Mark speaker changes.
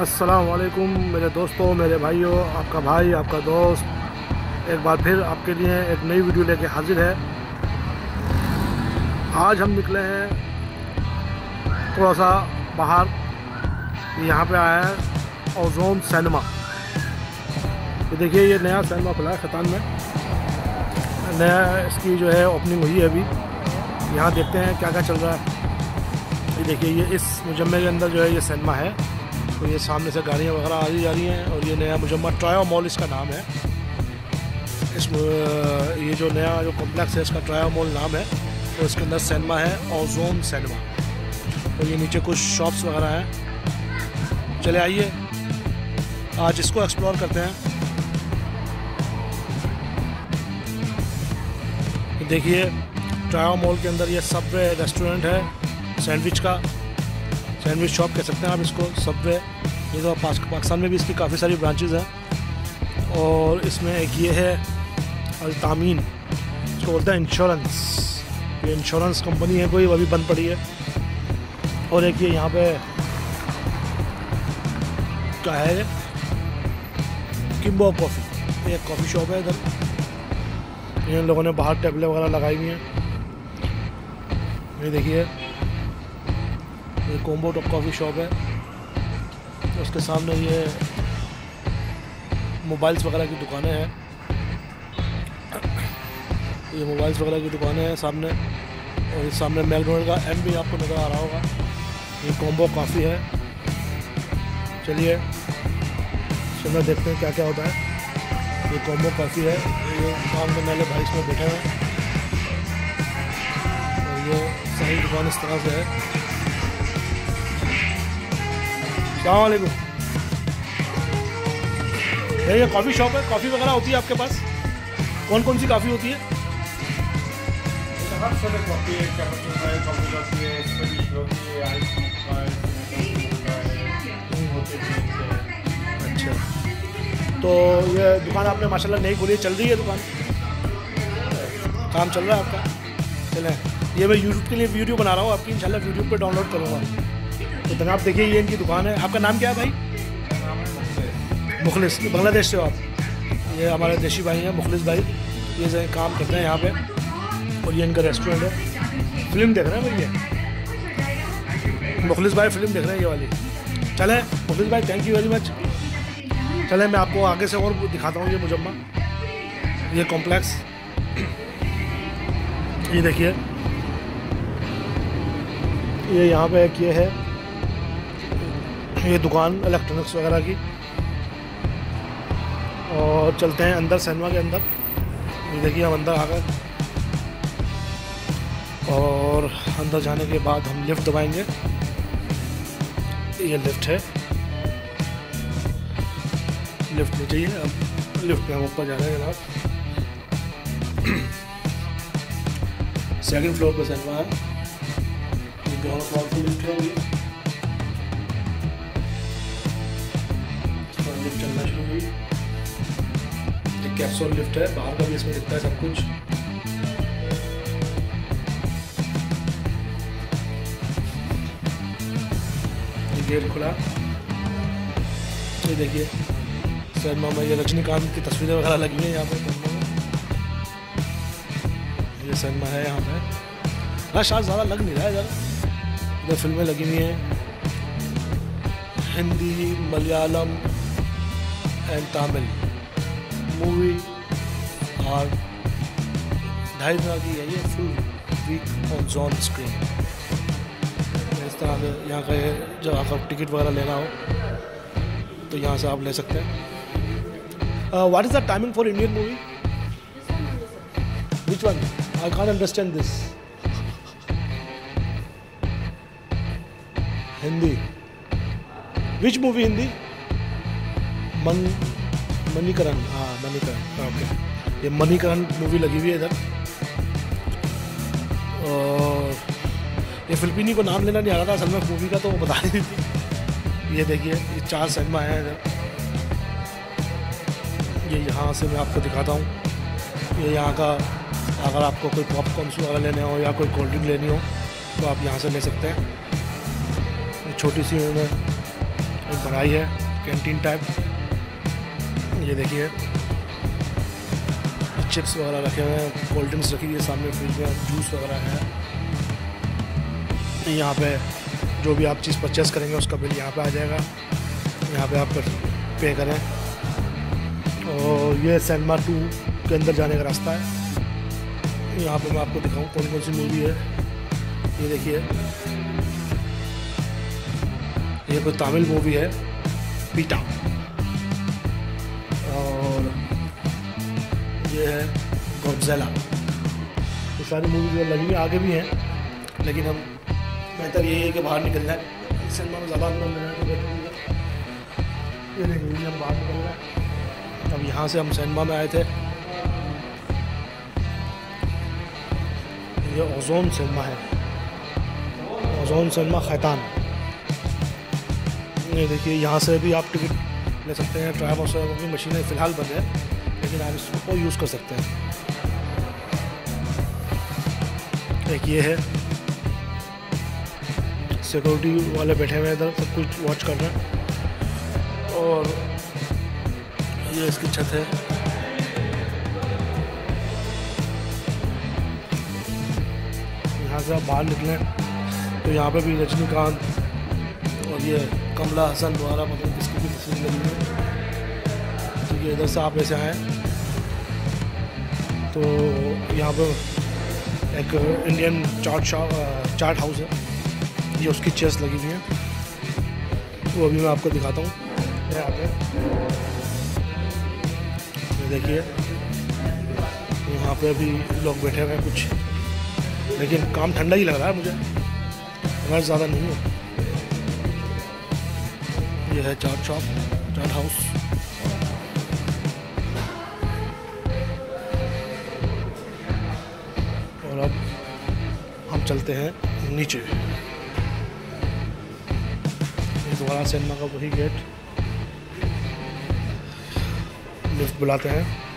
Speaker 1: अस्सलाम वालेकुम मेरे दोस्तों, मेरे भाइयों, आपका भाई, आपका दोस्त। एक बार फिर आपके लिए एक नई वीडियो लेके हाजिर है। आज हम निकले हैं थोड़ा सा बाहर। यहाँ पे आया है ओजोन सिनेमा ये देखिए, ये नया सिनेमा खुला है खतान में। नया इसकी जो है ओपनिंग हुई है अभी। यहाँ देखते हैं क्या क्या चल रहा है। ये देखिए, ये इस मुजम्मे के अंदर जो है ये सिनेमा है। तो ये सामने से गाड़ियाँ वगैरह आ जा रही हैं और ये नया मुजम्मा ट्रायो मॉल इसका नाम है। इस ये जो नया जो कॉम्प्लेक्स है, इसका ट्रायो मॉल नाम है तो इसके अंदर सिनेमा है ओजोन सिनेमा और ये नीचे कुछ शॉप्स वगैरह हैं। चले आइए, आज इसको एक्सप्लोर करते हैं। देखिए ट्रायो मॉल के अंदर ये सब रेस्टोरेंट है सैंडविच का। सैंडविच शॉप कह सकते हैं आप इसको सबवे ये तो पाकिस्तान में भी इसकी काफ़ी सारी ब्रांचेज हैं और इसमें एक ये है अलतामीन इसको बोलते हैं इंश्योरेंस ये इंश्योरेंस कंपनी है कोई वो भी बंद पड़ी है और एक ये यहाँ पे क्या है किम्बो कॉफ़ी एक कॉफ़ी शॉप है इधर इन लोगों ने बाहर टेबलें वगैरह लगाई हुई हैं ये देखिए ये कोम्बो टॉप कॉफ़ी शॉप है। उसके सामने ये मोबाइल्स वगैरह की दुकानें हैं। ये मोबाइल्स वगैरह की दुकानें हैं सामने। और इस सामने मैकडोनल्ड का एम भी आपको नज़र आ रहा होगा। ये कॉम्बो काफ़ी है। चलिए चलना देखते हैं क्या क्या होता है। ये कॉम्बो काफ़ी है। ये काम करने वाले भाई इसमें बैठे हैं। और ये सही दुकान इस तरह से है। अलैक्म ये कॉफ़ी शॉप है कॉफ़ी वगैरह होती है आपके पास? कौन कौन सी कॉफ़ी होती है? अच्छा। तो ये दुकान आपने माशाल्लाह नहीं खोली चल रही है दुकान? काम चल रहा है आपका? चलें। ये मैं यूट्यूब के लिए वीडियो बना रहा हूँ आपकी इंशाल्लाह यूट्यूब पे डाउनलोड करूँगा। तो जनाब देखिए, ये इनकी दुकान है। आपका नाम क्या है भाई? मुखलिस, बांग्लादेश से हो आप। ये हमारे देशी भाई हैं, मुखलिस भाई। ये जो काम करते हैं यहाँ पे। और ये इनका रेस्टोरेंट है। फ़िल्म देख रहे हैं भाई ये? मुखलिस भाई फ़िल्म देख रहे हैं ये वाली। चले, मुखलिस भाई थैंक यू वेरी मच चले, मैं आपको आगे से और दिखाता हूँ ये मुजम्मा ये कॉम्प्लेक्स ये देखिए। ये यहाँ पे एक ये है। ये दुकान इलेक्ट्रॉनिक्स वगैरह की। और चलते हैं अंदर सिनेमा के अंदर। देखिए, हम अंदर आ गए। और अंदर जाने के बाद हम लिफ्ट दबाएँगे। ये लिफ्ट है। लिफ्ट नीचे ही है। अब लिफ्ट में हम ऊपर जा रहे हैं जनाब सेकंड फ्लोर पर सिनेमा है। ग्राउंड फ्लोर पर लिफ्ट है ये चलना शुरू हुई एक कैप्सूल लिफ्ट है, बाहर का भी इसमें दिखता है सब कुछ। गेट खुला। ये देखिए सिनेमा में ये रजनीकांत की तस्वीरें वगैरह लगी हैं यहाँ पे ये सिनेमा है यहाँ पे। रश आज ज़्यादा लग नहीं रहा है ज़्यादा इधर फ़िल्में लगी हुई हैं। हिंदी, मलयालम एंड तमिल मूवी और ढाई की है ये full week on John screen इस तरह से यहाँ का जब आपका टिकट वगैरह लेना हो तो यहाँ से आप ले सकते हैं। What is the timing for Indian movie which one I can't understand this Hindi which movie Hindi मन, मनीकरण हाँ मनीकरण ओके ये मनीकरण मूवी लगी हुई है इधर। और ये फिलिपीनी को नाम लेना नहीं आ रहा था, असल में मूवी का तो वो बता रही थी। ये देखिए, ये चार सिनेमा है इधर। ये यहाँ से मैं आपको दिखाता हूँ। ये यहाँ का, अगर आपको कोई पॉपकॉर्न वगैरह लेने हो या कोई कोल्ड ड्रिंक लेनी हो तो आप यहाँ से ले सकते हैं। छोटी सी उन्होंने बनाई है कैंटीन टाइप ये देखिए। चिप्स वगैरह रखे हुए हैं, कोल्ड ड्रिंक्स रखी हुई है सामने फ्रिज में, जूस वगैरह है। यहाँ पे जो भी आप चीज़ परचेस करेंगे, उसका बिल यहाँ पे आ जाएगा। यहाँ पे आप पे करें। और ये सैनमा टू के अंदर जाने का रास्ता है। यहाँ पे मैं आपको दिखाऊँ कौन कौन सी मूवी है। ये देखिए। ये कोई तमिल मूवी है पीटा और ये है गॉडजिला ये सारी मूवी जो लगी हुई आगे भी हैं, लेकिन हम बेहतर यही है कि बाहर निकल जाए। सिनेमा में ज़्यादा अंदर मिलना तो ये देखिए हम बाहर निकल रहे हैं अब यहाँ से हम सिनेमा में आए थे। ये ओजोन सिनेमा है। Ozone cinema Khaitan. ये देखिए, यहाँ से भी आप टिकट ले सकते हैं। ट्रायल और की मशीनें फ़िलहाल बंद है, लेकिन आप इसको यूज़ कर सकते हैं। एक ये है। सिक्योरिटी वाले बैठे हुए हैं इधर, सब कुछ वॉच कर रहे हैं। और ये इसकी छत है। यहाँ से आप बाहर निकलें तो यहाँ पे भी रजनीकांत और ये कमला हसन द्वारा मतलब किसकी भी ये इधर से आप ऐसे आए। तो यहाँ पर एक Indian chaat shop chaat house है। ये उसकी चेस लगी हुई है। वो अभी मैं आपको दिखाता हूँ। यहाँ पे देखिए। यहाँ पे अभी लोग बैठे हुए हैं कुछ। लेकिन काम ठंडा ही लग रहा है मुझे। रश ज़्यादा नहीं है। ये है चाट शॉप चाट हाउस और अब हम चलते हैं नीचे। दोबारा सिनेमा का वही गेट लिफ्ट बुलाते हैं।